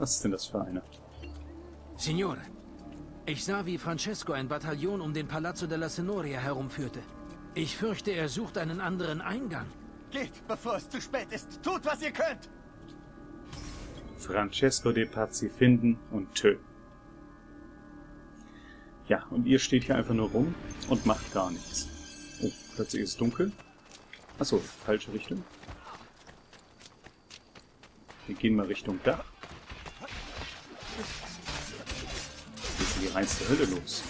Was ist denn das für eine? Signore, ich sah, wie Francesco ein Bataillon um den Palazzo della Signoria herumführte. Ich fürchte, er sucht einen anderen Eingang. Geht, bevor es zu spät ist. Tut, was ihr könnt. Francesco de Pazzi finden und töten. Ja, und ihr steht hier einfach nur rum und macht gar nichts. Oh, plötzlich ist es dunkel. Achso, falsche Richtung. Wir gehen mal Richtung Dach. Ist die reinste Hölle los.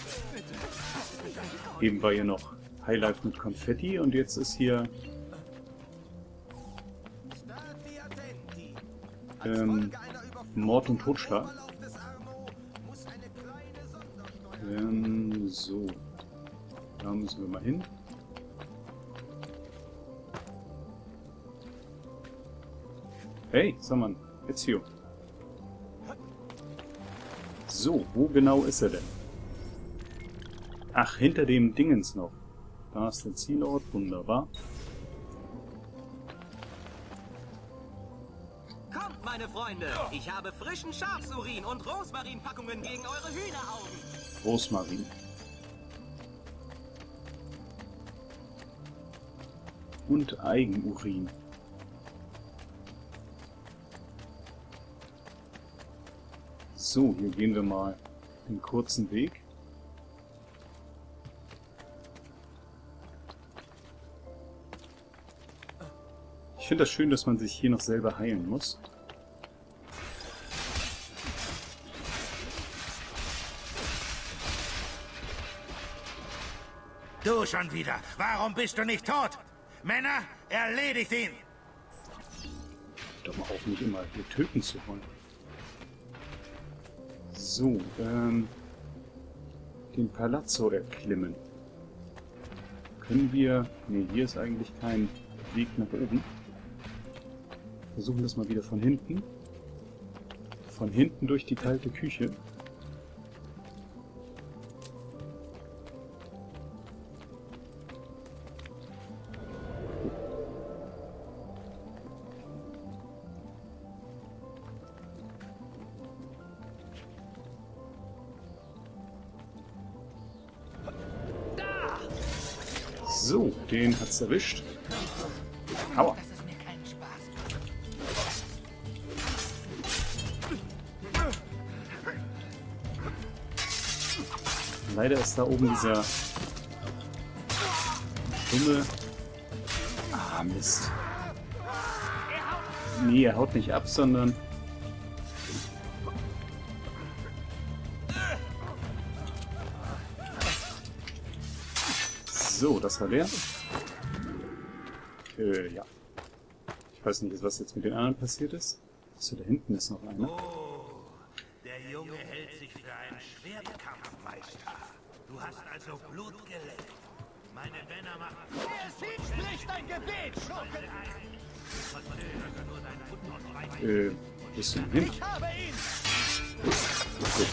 Eben war hier noch Highlight mit Konfetti und jetzt ist hier ähm, Mord und Totschlag. Ähm, so. Da müssen wir mal hin. Hey, Saman, Ezio. So, wo genau ist er denn? Ach, hinter dem Dingens noch. Da ist der Zielort, wunderbar. Kommt, meine Freunde! Ich habe frischen Schafsurin und Rosmarinpackungen gegen eure Hühneraugen. Rosmarin. Und Eigenurin. So, hier gehen wir mal den kurzen Weg. Ich finde das schön, dass man sich hier noch selber heilen muss. Du schon wieder. Warum bist du nicht tot? Männer, erledigt ihn! Doch mal auf, mich immer hier töten zu wollen. So, ähm... Den Palazzo erklimmen. Können wir... Ne, hier ist eigentlich kein Weg nach oben. Versuchen das mal wieder von hinten. Von hinten durch die kalte Küche. Hat's erwischt. Aua. Leider ist da oben dieser dumme... Ah, Mist. Nee, er haut nicht ab, sondern... So, das war der. Äh, ja. Ich weiß nicht, was jetzt mit den anderen passiert ist. Achso, da hinten ist noch einer. Oh, der Junge hält sich für einen Schwertkampfmeister. Du hast also Blut geleckt. Meine Männer machen... Der Sieg spricht ein Gebet, Schurken! Äh, wo bist du denn hin? Ich habe ihn! So.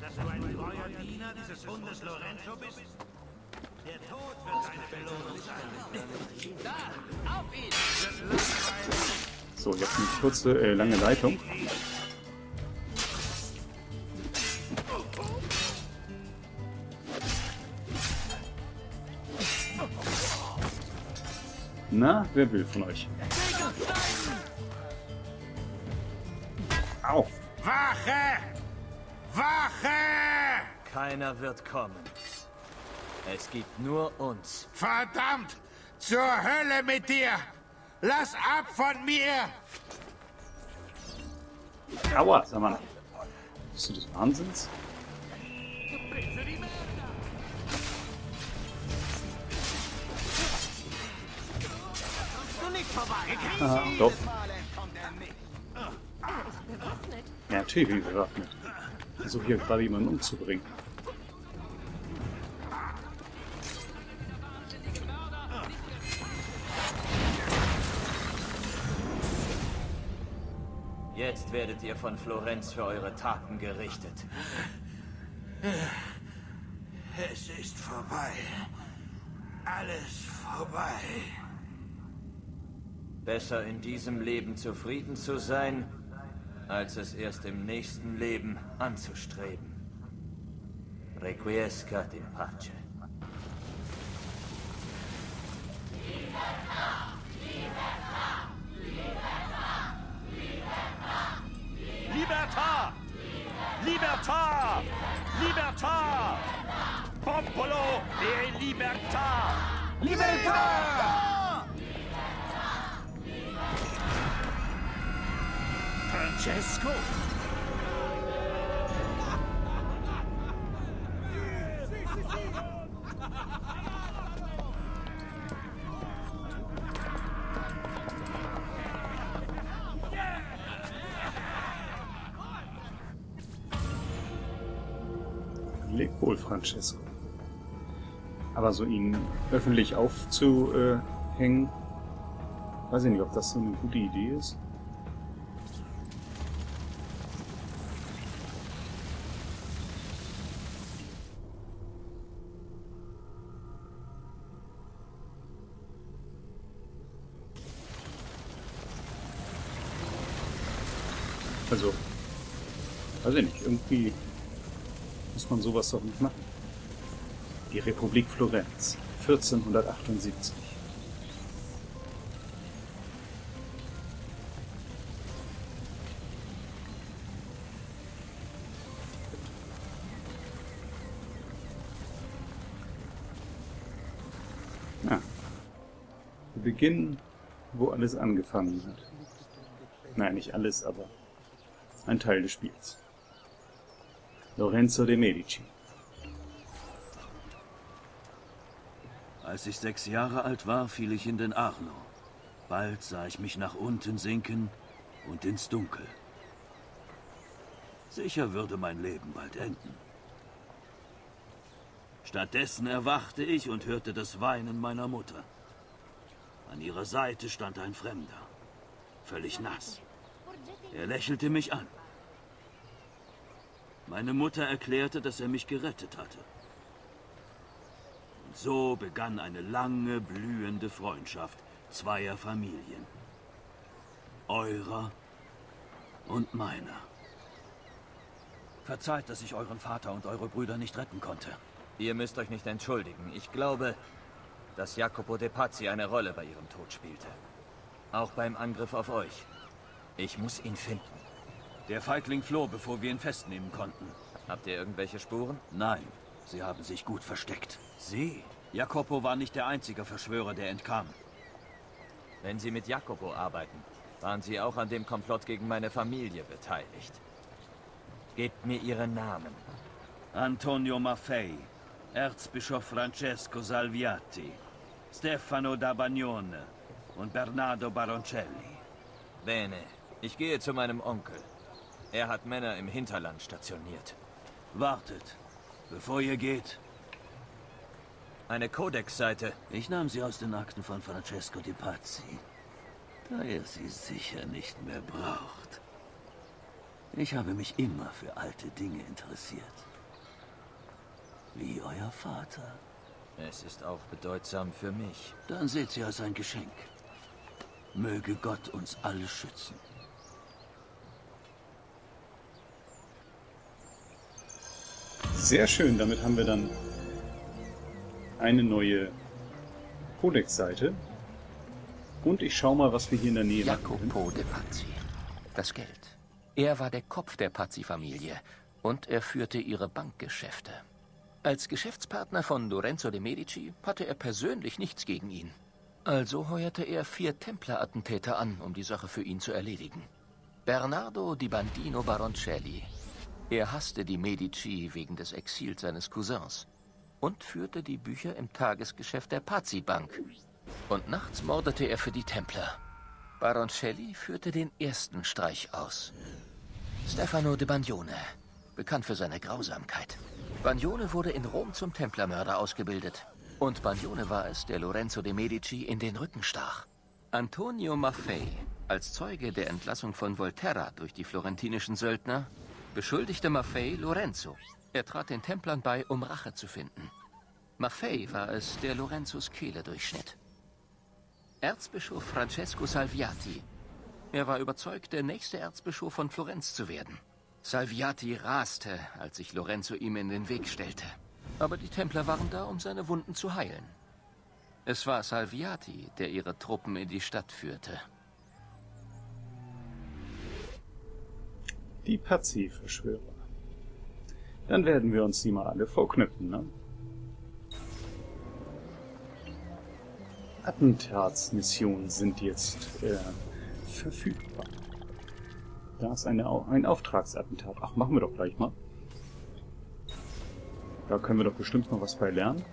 Dass du ein treuer Diener dieses Hundes Lorenzo bist? Der Tod wird deine Belohnung sein. Da, auf ihn! So, jetzt eine kurze, äh, lange Leitung. Na, wer will von euch? Au! Wache! Wache! Keiner wird kommen. Es gibt nur uns. Verdammt! Zur Hölle mit dir! Lass ab von mir! Aua, sag mal. Bist du des Wahnsinns? Du nicht vorbei! Aha, doch. Ja, natürlich bin ich bewaffnet. Ich versuche hier gerade jemanden umzubringen. Werdet ihr von Florenz für eure Taten gerichtet. Es ist vorbei. Alles vorbei. Besser in diesem Leben zufrieden zu sein, als es erst im nächsten Leben anzustreben. Requiescat in pace. Libertà! Libertà! Libertà! Popolo e libertà! Libertà! Francesco? Francesco. Aber so ihn öffentlich aufzuhängen, weiß ich nicht, ob das so eine gute Idee ist. Also, weiß ich nicht, irgendwie muss man sowas doch nicht machen. Die Republik Florenz, 1478. Ja. Wir beginnen, wo alles angefangen hat. Nein, nicht alles, aber ein Teil des Spiels. Lorenzo de Medici. Als ich sechs Jahre alt war, fiel ich in den Arno. Bald sah ich mich nach unten sinken und ins Dunkel. Sicher würde mein Leben bald enden. Stattdessen erwachte ich und hörte das Weinen meiner Mutter. An ihrer Seite stand ein Fremder, völlig nass. Er lächelte mich an. Meine Mutter erklärte, dass er mich gerettet hatte. Und so begann eine lange, blühende Freundschaft zweier Familien. Eurer und meiner. Verzeiht, dass ich euren Vater und eure Brüder nicht retten konnte. Ihr müsst euch nicht entschuldigen. Ich glaube, dass Jacopo de Pazzi eine Rolle bei ihrem Tod spielte. Auch beim Angriff auf euch. Ich muss ihn finden. Der Feigling floh, bevor wir ihn festnehmen konnten. Habt ihr irgendwelche Spuren? Nein, sie haben sich gut versteckt. Sie? Jacopo war nicht der einzige Verschwörer, der entkam. Wenn Sie mit Jacopo arbeiten, waren Sie auch an dem Komplott gegen meine Familie beteiligt. Gebt mir Ihren Namen. Antonio Maffei, Erzbischof Francesco Salviati, Stefano da Bagnone und Bernardo Baroncelli. Bene, ich gehe zu meinem Onkel. Er hat Männer im Hinterland stationiert. Wartet, bevor ihr geht. Eine Codex-Seite. Ich nahm sie aus den Akten von Francesco di Pazzi, da er sie sicher nicht mehr braucht. Ich habe mich immer für alte Dinge interessiert. Wie euer Vater. Es ist auch bedeutsam für mich. Dann seht sie als ein Geschenk. Möge Gott uns alle schützen. Sehr schön, damit haben wir dann eine neue Codex-Seite. Und ich schau mal, was wir hier in der Nähe. Jacopo de Pazzi. Das Geld. Er war der Kopf der Pazzi-Familie und er führte ihre Bankgeschäfte. Als Geschäftspartner von Lorenzo de Medici hatte er persönlich nichts gegen ihn. Also heuerte er vier Templer-Attentäter an, um die Sache für ihn zu erledigen. Bernardo di Bandino Baroncelli. Er hasste die Medici wegen des Exils seines Cousins und führte die Bücher im Tagesgeschäft der Pazzi-Bank. Und nachts mordete er für die Templer. Baroncelli führte den ersten Streich aus. Stefano de Bagnone, bekannt für seine Grausamkeit. Bagnone wurde in Rom zum Templermörder ausgebildet. Und Bagnone war es, der Lorenzo de Medici in den Rücken stach. Antonio Maffei, als Zeuge der Entlassung von Volterra durch die florentinischen Söldner, beschuldigte Maffei Lorenzo. Er trat den Templern bei, um Rache zu finden. Maffei war es, der Lorenzos Kehle durchschnitt. Erzbischof Francesco Salviati. Er war überzeugt, der nächste Erzbischof von Florenz zu werden. Salviati raste, als sich Lorenzo ihm in den Weg stellte. Aber die Templer waren da, um seine Wunden zu heilen. Es war Salviati, der ihre Truppen in die Stadt führte. Die Pazzi-Verschwörer. Dann werden wir uns die mal alle vorknüpfen, ne? Attentatsmissionen sind jetzt äh, verfügbar. Da ist eine, ein Auftragsattentat. Ach, machen wir doch gleich mal. Da können wir doch bestimmt noch was bei lernen.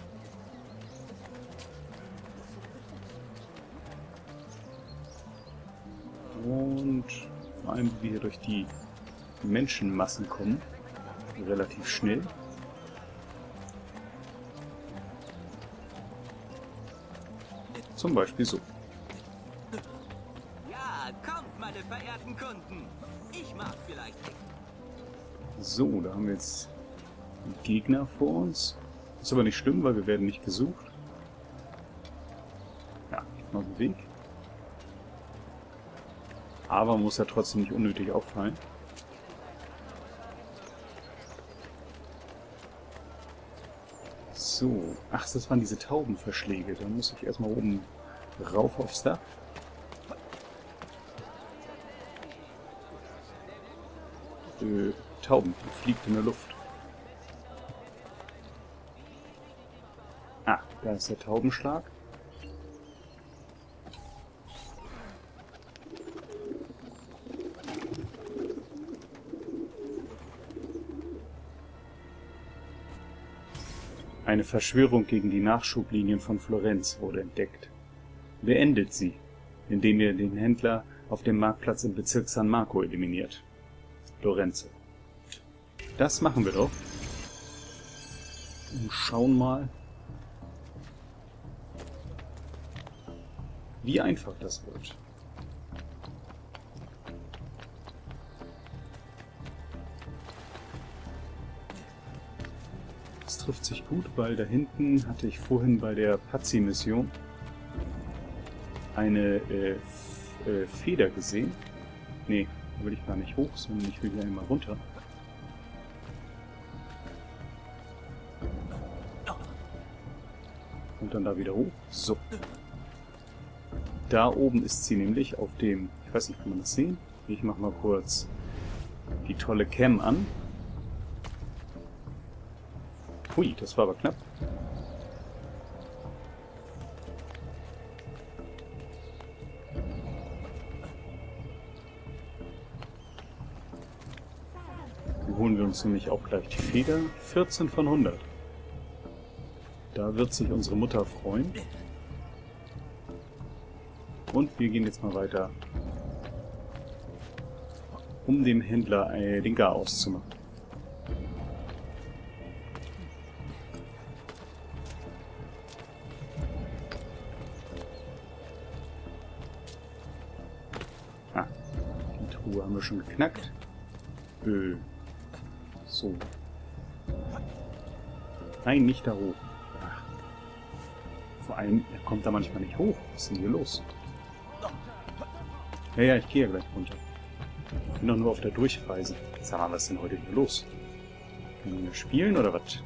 Und vor allem, wie wir hier durch die Menschenmassen kommen, relativ schnell. Zum Beispiel so. Ja, kommt, meine verehrten Kunden. Ich mag vielleicht. So, da haben wir jetzt einen Gegner vor uns. Ist aber nicht schlimm, weil wir werden nicht gesucht. Ja, noch ein Weg. Aber muss ja trotzdem nicht unnötig auffallen. So, ach, das waren diese Taubenverschläge. Da muss ich erstmal oben rauf aufs Dach. Äh, Tauben, die fliegt in der Luft. Ah, da ist der Taubenschlag. Eine Verschwörung gegen die Nachschublinien von Florenz wurde entdeckt. Beendet sie, indem ihr den Händler auf dem Marktplatz im Bezirk San Marco eliminiert. Lorenzo. Das machen wir doch. Und schauen mal, wie einfach das wird. Trifft sich gut, weil da hinten hatte ich vorhin bei der Pazzi-Mission eine äh, äh, Feder gesehen. Nee, da will ich gar nicht hoch, sondern ich will hier einmal runter. Und dann da wieder hoch. So. Da oben ist sie nämlich auf dem... Ich weiß nicht, kann man das sehen? Ich mach mal kurz die tolle Cam an. Hui, das war aber knapp. Dann holen wir uns nämlich auch gleich die Feder. 14 von 100. Da wird sich unsere Mutter freuen. Und wir gehen jetzt mal weiter, um dem Händler äh, den Garaus zu schon geknackt. Öh. So. Nein, nicht da hoch. Ach. Vor allem, er kommt da manchmal nicht hoch. Was ist denn hier los? Ja, ja, ich gehe ja gleich runter. Ich bin doch nur auf der Durchreise. Sag mal, was ist denn heute hier los? Können wir spielen oder was?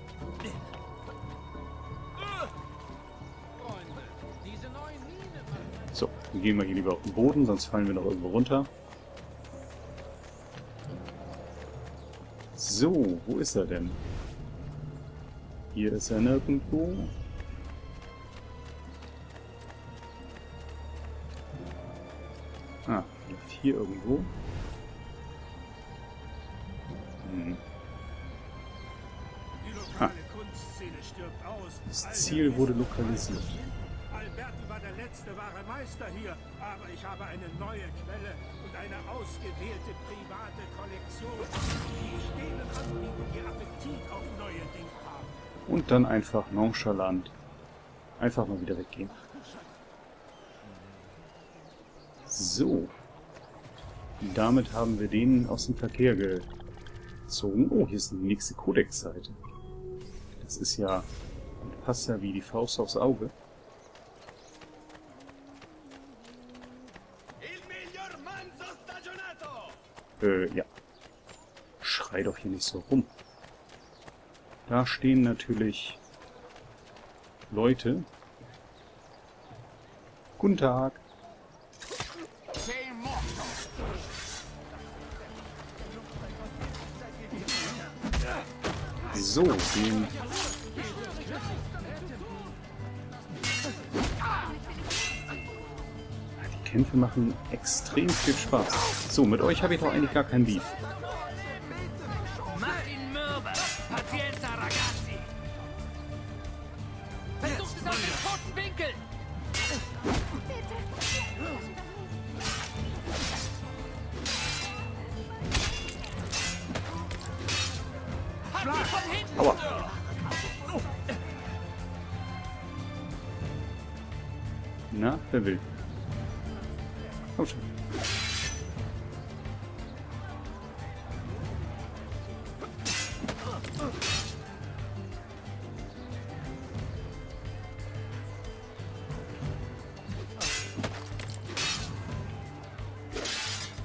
So, dann gehen wir hier lieber auf den Boden, sonst fallen wir noch irgendwo runter. So, wo ist er denn? Hier ist er nirgendwo. Ah, vielleicht hier irgendwo. Hm. Aus. Das Ziel wurde lokalisiert. Letzte wahre Meister hier, aber ich habe eine neue Quelle und eine ausgewählte private Kollektion, die stehenden anbieten, die Appetit auf neue Dinge haben. Und dann einfach nonchalant einfach mal wieder weggehen. So. Damit haben wir den aus dem Verkehr gezogen. Oh, hier ist die nächste Codex-Seite. Das ist ja... passt ja wie die Faust aufs Auge. Äh, ja. Schrei doch hier nicht so rum. Da stehen natürlich Leute. Guten Tag. So, den... Kämpfe machen extrem viel Spaß. So, mit euch habe ich doch eigentlich gar kein Beef. Na, wer will? Komm schon.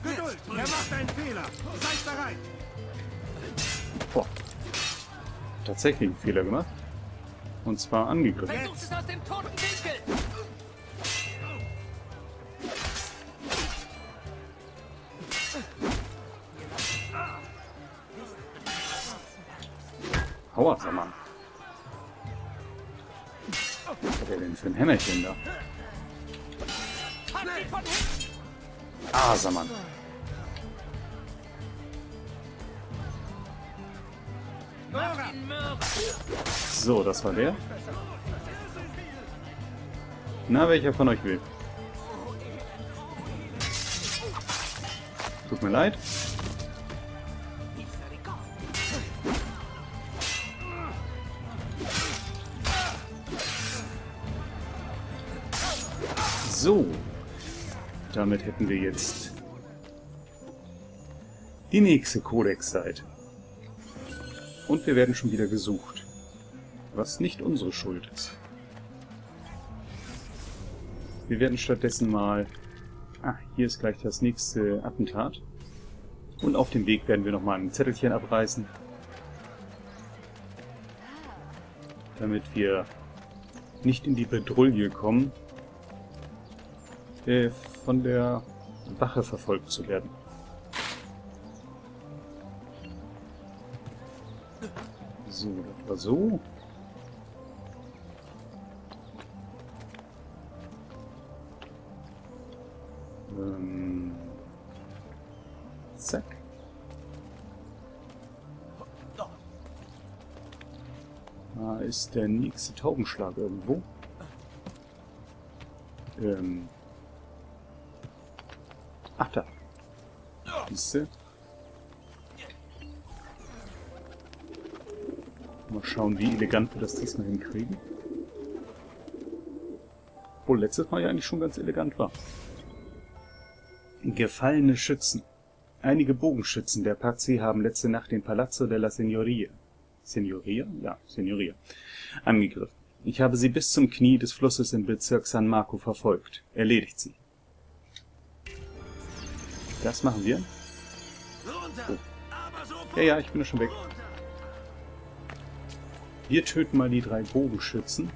Geduld, er macht einen Fehler. Seid bereit. Boah. Tatsächlich einen Fehler gemacht. Und zwar angegriffen. Versucht es aus dem toten Aua, sag mal. Was hat er denn für ein Hämmerchen da? Ah, sag! So, das war der. Na, welcher von euch will? Tut mir leid. So. Damit hätten wir jetzt die nächste Codex-Seite. Und wir werden schon wieder gesucht. Was nicht unsere Schuld ist. Wir werden stattdessen mal... Ah, hier ist gleich das nächste Attentat. Und auf dem Weg werden wir nochmal ein Zettelchen abreißen. Damit wir nicht in die Bedrulle kommen, äh, von der Wache verfolgt zu werden. So, das war so. Ähm, zack. Da ist der nächste Taubenschlag irgendwo. Ähm. Ach da. Siehste? Mal schauen, wie elegant wir das diesmal hinkriegen. Obwohl letztes Mal ja eigentlich schon ganz elegant war. Gefallene Schützen. Einige Bogenschützen der Pazzi haben letzte Nacht den Palazzo della Signoria, Signoria? Ja, Signoria, angegriffen. Ich habe sie bis zum Knie des Flusses im Bezirk San Marco verfolgt. Erledigt sie. Das machen wir. Oh. Ja, ja, ich bin ja schon weg. Wir töten mal die drei Bogenschützen,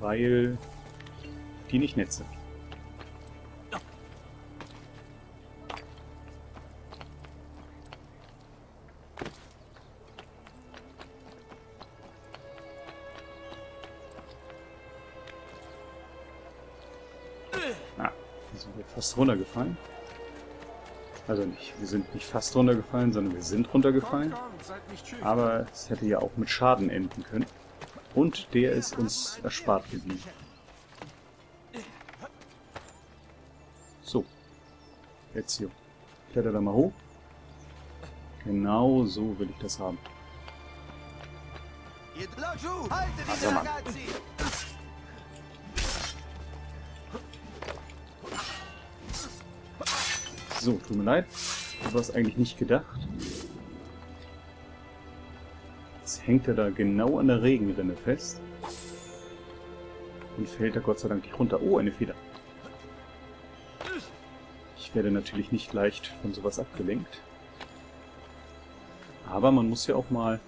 weil die nicht nett sind. Ah, sind wir fast runtergefallen. Also nicht, wir sind nicht fast runtergefallen, sondern wir sind runtergefallen. Aber es hätte ja auch mit Schaden enden können. Und der ist uns erspart geblieben. So. Jetzt hier. Kletter da mal hoch. Genau so will ich das haben. Also, Mann. So, tut mir leid. Habe das eigentlich nicht gedacht. Jetzt hängt er da genau an der Regenrinne fest. Und fällt da Gott sei Dank nicht runter. Oh, eine Feder. Ich werde natürlich nicht leicht von sowas abgelenkt. Aber man muss ja auch mal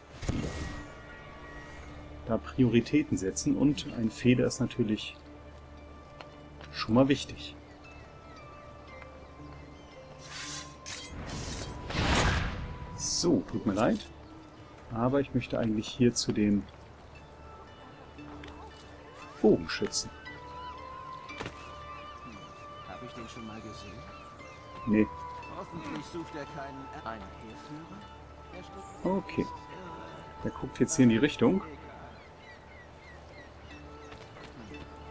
da Prioritäten setzen und ein Feder ist natürlich schon mal wichtig. So, tut mir leid. Aber ich möchte eigentlich hier zu den Bogenschützen. Habe ich den schon mal gesehen? Nee, Hoffentlich sucht er keinen einen Heerführer. Er okay. Der guckt jetzt hier in die Richtung.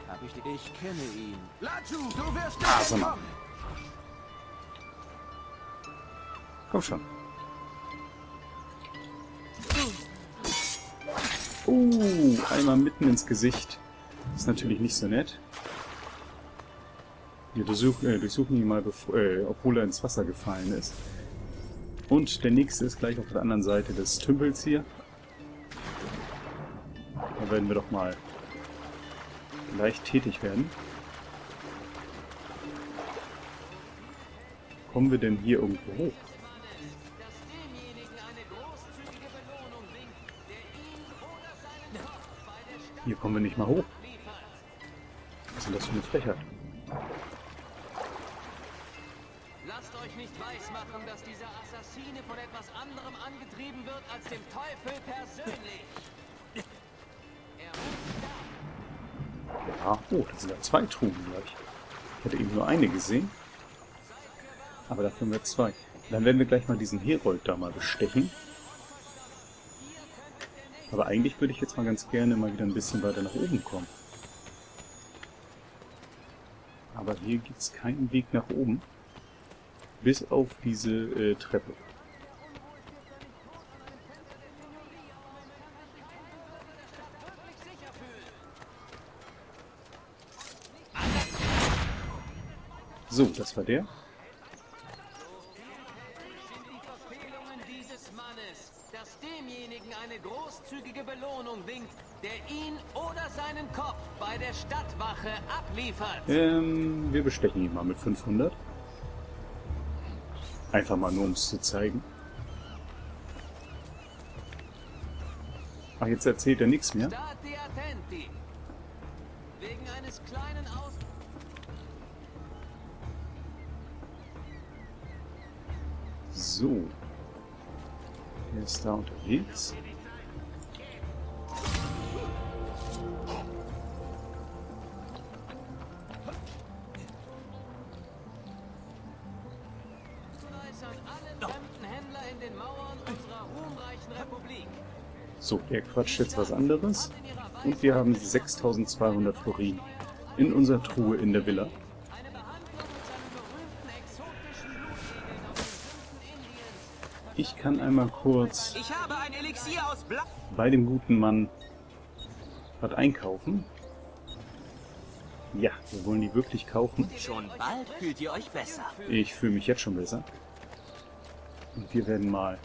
Hab ich, ich kenne ihn. Laju, du wirst Ah. Komm schon. Uh, einmal mitten ins Gesicht. Ist natürlich nicht so nett. Wir durchsuchen, äh, durchsuchen ihn mal, bevor, äh, obwohl er ins Wasser gefallen ist. Und der nächste ist gleich auf der anderen Seite des Tümpels hier. Da werden wir doch mal leicht tätig werden. Kommen wir denn hier irgendwo hoch? Hier kommen wir nicht mal hoch. Was ist das für eine Frechheit? Lasst euch nicht weismachen, dass dieser Assassine von etwas anderem angetrieben wird als dem Teufel persönlich. Er Ja, oh, da sind ja zwei Truhen gleich. Ich hätte eben nur eine gesehen. Aber dafür haben wir zwei. Dann werden wir gleich mal diesen Herold da mal bestechen. Aber eigentlich würde ich jetzt mal ganz gerne mal wieder ein bisschen weiter nach oben kommen. Aber hier gibt es keinen Weg nach oben. Bis auf diese äh, Treppe. So, das war der. sind die Verfehlungen dieses Mannes, dass demjenigen eine großzügige Belohnung winkt, der ihn oder seinen Kopf bei der Stadtwache abliefert. Ähm, wir bestechen ihn mal mit 500. Einfach mal nur, um es zu zeigen. Ach, jetzt erzählt er nichts mehr. Wegen eines kleinen Aus... So. Er ist da unterwegs. So, er quatscht jetzt was anderes. Und wir haben 6200 Florin in unserer Truhe in der Villa. Ich kann einmal kurz ein bei dem guten Mann was einkaufen. Ja, wir wollen die wirklich kaufen. Schon bald fühlt ihr euch besser. Ich fühle mich jetzt schon besser. Und wir werden mal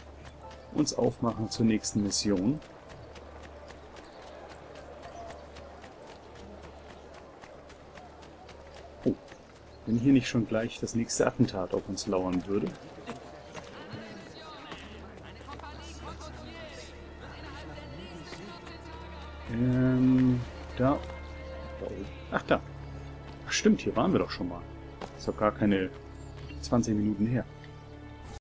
uns aufmachen zur nächsten Mission. Oh, wenn hier nicht schon gleich das nächste Attentat auf uns lauern würde. Ähm, da. Ach, da. Ach, stimmt, hier waren wir doch schon mal. Ist doch gar keine 20 Minuten her.